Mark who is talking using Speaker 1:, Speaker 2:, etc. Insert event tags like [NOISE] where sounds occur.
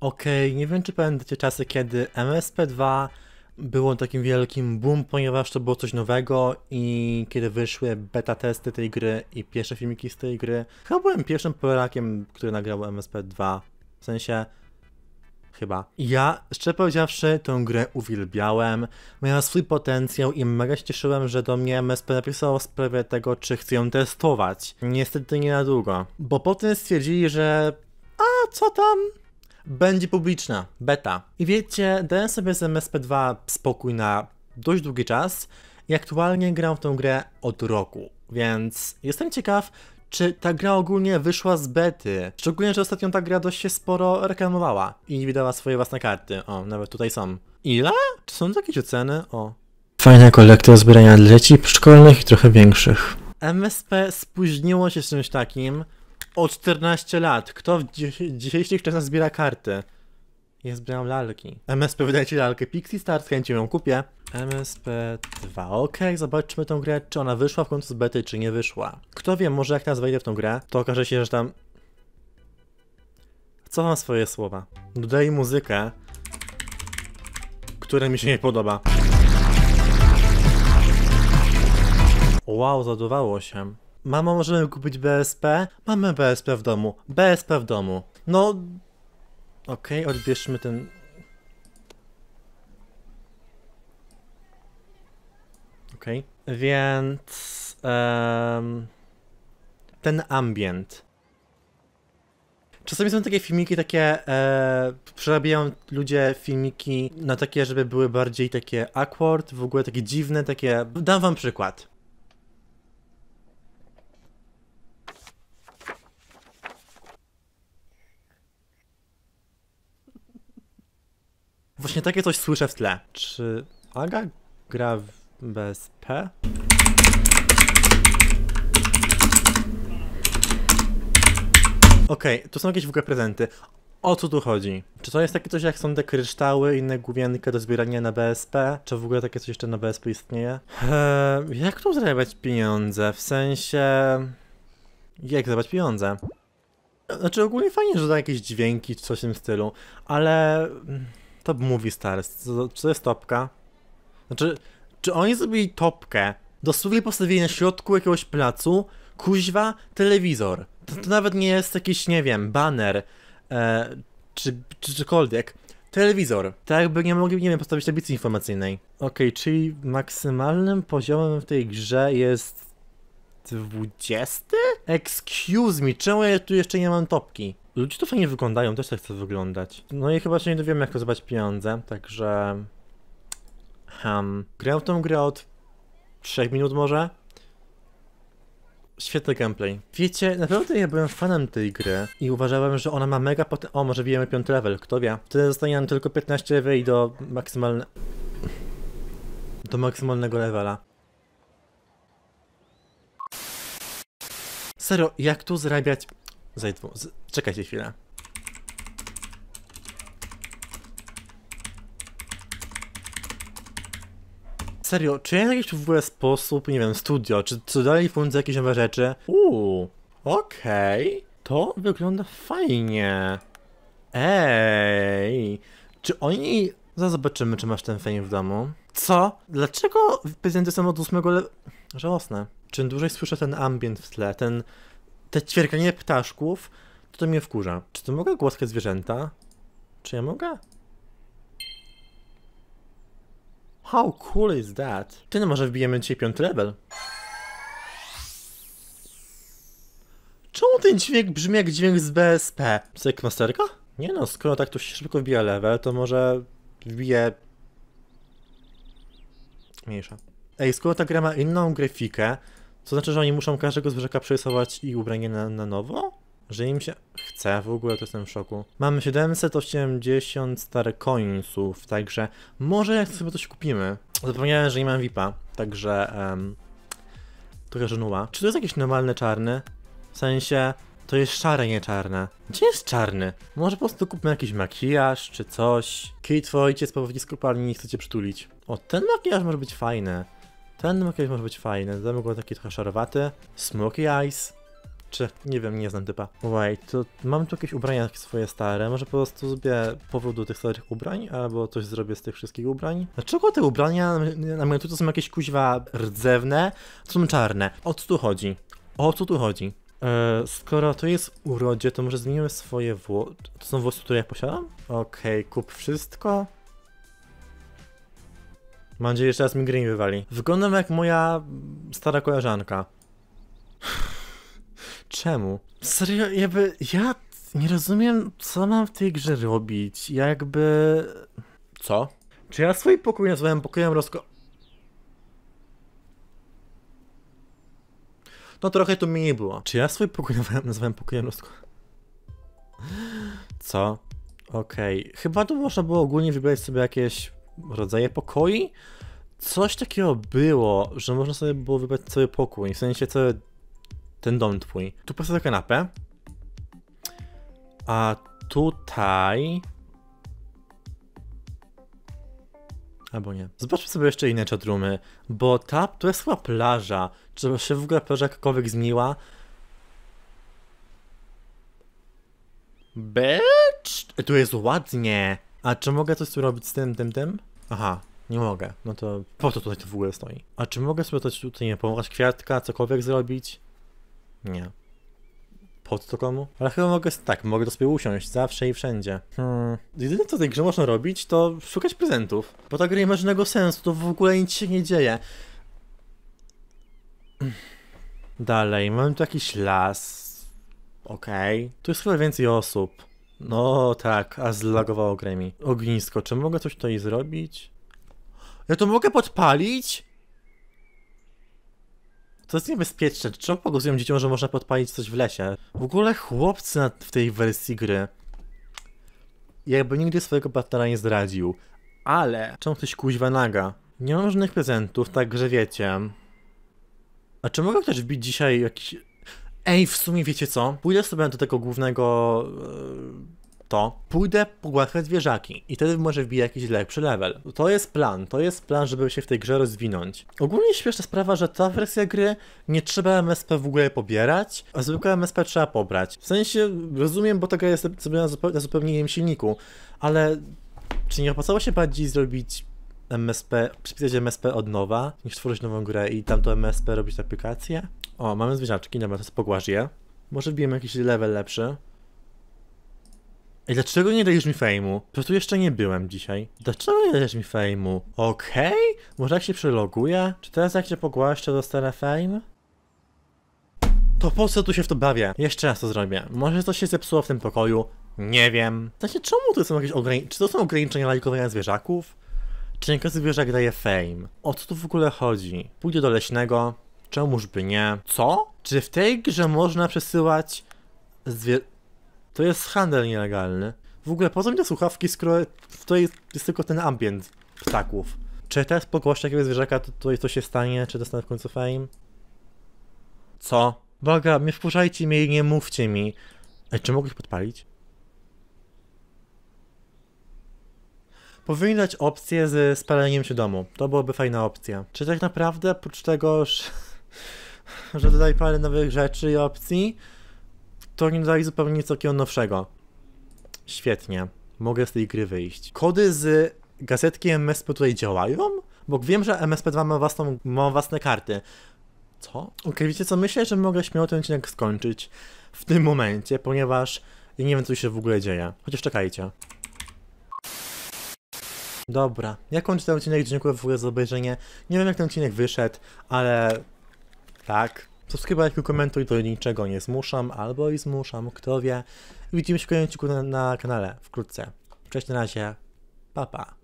Speaker 1: Okej, nie wiem czy pamiętacie czasy, kiedy MSP2 było takim wielkim boom, ponieważ to było coś nowego i kiedy wyszły beta testy tej gry i pierwsze filmiki z tej gry, chyba byłem pierwszym Polakiem, który nagrał MSP2. W sensie, chyba. Ja, szczerze powiedziawszy, tę grę uwielbiałem, miała swój potencjał i mega się cieszyłem, że do mnie MSP napisało w sprawie tego, czy chcę ją testować. Niestety nie na długo, bo potem stwierdzili, że a co tam, będzie publiczna, beta. I wiecie, dałem sobie z MSP2 spokój na dość długi czas i aktualnie gram w tę grę od roku, więc jestem ciekaw, czy ta gra ogólnie wyszła z bety. Szczególnie, że ostatnio ta gra dość się sporo reklamowała i wydała swoje własne karty. O, nawet tutaj są. Ile? Czy są jakieś oceny? O. Fajna kolekcja zbierania dla dzieci szkolnych i trochę większych. MSP spóźniło się z czymś takim, o 14 lat. Kto w dzisiejszych czasach zbiera karty? Ja zbieram lalki. MSP wydajcie lalkę Pixie Star, z chęcią ją kupię. MSP2, okej, zobaczmy tą grę, czy ona wyszła w końcu z bety, czy nie wyszła. Kto wie, może jak teraz wejdę w tą grę, to okaże się, że tam... Cofam swoje słowa. Dodaję muzykę, która mi się nie podoba. Wow, zadowało się. Mamo, możemy kupić BSP? Mamy BSP w domu. BSP w domu. No... Okej, odbierzmy ten... Okej. Więc... em, ten ambient. Czasami są takie filmiki takie, e, przerabiają ludzie filmiki na takie, żeby były bardziej takie awkward, w ogóle takie dziwne, takie... Dam wam przykład. Właśnie takie coś słyszę w tle. Czy Aga gra w BSP? Okej, tu są jakieś w ogóle prezenty. O co tu chodzi? Czy to jest takie coś jak są te kryształy, inne główienka do zbierania na BSP? Czy w ogóle takie coś jeszcze na BSP istnieje? Eee, jak tu zarabiać pieniądze? W sensie... Jak zarabiać pieniądze? Znaczy ogólnie fajnie, że da jakieś dźwięki czy coś w tym stylu, ale... mm, To mówi Stars. Co- to jest topka? Znaczy, czy oni zrobili topkę? Dosłownie postawili na środku jakiegoś placu, kuźwa, telewizor. To, to nawet nie jest jakiś, nie wiem, baner, e, czy, czy. Telewizor. Tak jakby nie mogli, nie wiem, postawić tablicy informacyjnej. Okej, czyli maksymalnym poziomem w tej grze jest 20? Excuse me, czemu ja tu jeszcze nie mam topki? Ludzie to fajnie wyglądają, też tak chcę wyglądać. No i chyba się nie dowiemy, jak zobaczyć pieniądze, także... Hmm. Grę w tą grę od 3 minut może. Świetny gameplay. Wiecie, naprawdę ja byłem fanem tej gry i uważałem, że ona ma mega poten... O, może bijemy piąty level, kto wie. Wtedy zostanie nam tylko 15 leveli do maksymalne... Do maksymalnego levela. Serio, jak tu zarabiać... Zajdź, z... czekajcie chwilę. Serio, czy jest jakiś w ogóle sposób, nie wiem, studio, czy, czy dalej fundują jakieś nowe rzeczy? Uuu, okej, to wygląda fajnie. Ej, czy oni... Zaraz zobaczymy, czy masz ten fame w domu. Co? Dlaczego prezenty są od ósmego le... Żałosne. Czym dłużej słyszę ten ambient w tle, ten... Te ćwierkanie ptaszków, to to mnie wkurza. Czy to mogę głaskać zwierzęta? Czy ja mogę? How cool is that? Ty no może wbijemy dzisiaj piąty level. Czemu ten dźwięk brzmi jak dźwięk z BSP? Jak masterka? Nie no, skoro tak tu się szybko wbija level, to może wbije... Mniejsza. Ej, skoro ta gra ma inną grafikę, to znaczy, że oni muszą każdego zwierzaka przerysować i ubranie na, na nowo? Że im się chce, w ogóle to jestem w szoku. Mamy 780 stare końców, także może jak sobie coś kupimy. Zapomniałem, że nie mam VIPa, także um, trochę żenuła. Czy to jest jakiś normalny czarny? W sensie, to jest szare, nie czarne. Gdzie jest czarny? Może po prostu kupmy jakiś makijaż, czy coś. Kate, twój ojciec powodzi z kopalni nie chce cię przytulić. O, ten makijaż może być fajny. Ten makijaż może być fajny. Damy go taki trochę szarowaty. Smoky eyes. Czy, nie wiem, nie znam typa. Wait, to mam tu jakieś ubrania swoje stare, może po prostu zrobię powrót do tych starych ubrań, albo coś zrobię z tych wszystkich ubrań? Dlaczego te ubrania na mnie to są jakieś kuźwa rdzewne, to są czarne? O co tu chodzi? O co tu chodzi? E, skoro to jest urodzie, to może zmienimy swoje włosy. To są włosy, które ja posiadam? Okej, kup wszystko. Mam nadzieję, że teraz mi green wywali. Wyglądam jak moja stara koleżanka. [SIGHS] Czemu? Serio, jakby ja nie rozumiem, co mam w tej grze robić. Jakby... Co? Czy ja swój pokój nazwałem pokojem rozko... No trochę tu mniej było. Czy ja swój pokój [LAUGHS] nazwałem, pokojem rozko... Co? Okej. Chyba tu można było ogólnie wybrać sobie jakieś rodzaje pokoi? Coś takiego było, że można sobie było wybrać cały pokój, w sensie cały ten dom twój. Tu postawię kanapę. A tutaj... Albo nie. Zobaczmy sobie jeszcze inne chatroomy, bo ta to jest chyba plaża. Czy się w ogóle plaża jakkolwiek zmieniła? Bitch! Tu jest ładnie. A czy mogę coś tu robić z tym, tym, tym? Aha, nie mogę. No to po co tutaj to w ogóle stoi? A czy mogę sobie coś tutaj, nie pomagać kwiatka, cokolwiek zrobić? Nie. Po co to komu? Ale chyba mogę, tak, mogę to sobie usiąść zawsze i wszędzie. Hmm. Jedyne co w tej grze można robić, to szukać prezentów. Bo ta gra nie ma żadnego sensu, to w ogóle nic się nie dzieje. Dalej, mamy tu jakiś las. Okej. Okay. Tu jest chyba więcej osób. No tak, a zlagowało grę. Ognisko, czy mogę coś tutaj zrobić? Ja to mogę podpalić? To jest niebezpieczne. Czemu pokazują dzieciom, że można podpalić coś w lesie? W ogóle chłopcy w tej wersji gry jakby nigdy swojego partnera nie zdradził. Ale czemu ktoś kuźwa naga? Nie mam żadnych prezentów, także wiecie. A czy mogę też wbić dzisiaj jakiś... Ej, w sumie wiecie co? Pójdę sobie do tego głównego... Yy to pójdę pogłaskać zwierzaki i wtedy może wbiję jakiś lepszy level. To jest plan, to jest plan, żeby się w tej grze rozwinąć. Ogólnie śmieszna sprawa, że ta wersja gry nie trzeba MSP w ogóle pobierać, a zwykłe MSP trzeba pobrać. W sensie, rozumiem, bo ta jest zrobiona na zupełnie innym silniku, ale czy nie opłacało się bardziej zrobić MSP, przypisać MSP od nowa, niż tworzyć nową grę i tamto MSP robić aplikację? O, mamy zwierzaczki, dobra, to pogłaż je. Może wbijemy jakiś level lepszy. I dlaczego nie dajesz mi fejmu? Przecież tu jeszcze nie byłem dzisiaj. Dlaczego nie dajesz mi fejmu? Okej? Okay? Może jak się przeloguję? Czy teraz jak się pogłaszczę dostanę fame? To po co tu się w to bawię? Jeszcze raz to zrobię. Może coś się zepsuło w tym pokoju? Nie wiem. Znaczy, czemu to są jakieś ograniczenia? Czy to są ograniczenia lajkowania zwierzaków? Czy nie każdy zwierzak daje fame? O co tu w ogóle chodzi? Pójdę do leśnego. Czemuż by nie? Co? Czy w tej grze można przesyłać zwie... To jest handel nielegalny. W ogóle po co mi te słuchawki, skoro to jest, jest tylko ten ambient ptaków? Czy teraz pogłoszę jakiegoś zwierzaka, to, to, to się stanie? Czy dostanę w końcu fame? Co? Boga, mnie wpuszczajcie mnie i nie mówcie mi. Ej, czy ich podpalić? Powinien dać opcję z spaleniem się domu. To byłaby fajna opcja. Czy tak naprawdę, oprócz tego, że, że dodaj parę nowych rzeczy i opcji, to nie dodali zupełnie nic takiego nowszego. Świetnie. Mogę z tej gry wyjść. Kody z gazetki MSP tutaj działają? Bo wiem, że MSP2 ma, własną, ma własne karty. Co? Okej, okay, wiecie co? Myślę, że mogę śmiało ten odcinek skończyć w tym momencie, ponieważ ja nie wiem, co się w ogóle dzieje. Chociaż czekajcie. Dobra, ja kończę ten odcinek, dziękuję w ogóle za obejrzenie. Nie wiem, jak ten odcinek wyszedł, ale tak, Subskrybuj, i komentuj, to niczego nie zmuszam, albo i zmuszam, kto wie. Widzimy się w kolejnym odcinku na, na kanale wkrótce. Cześć na razie, pa pa.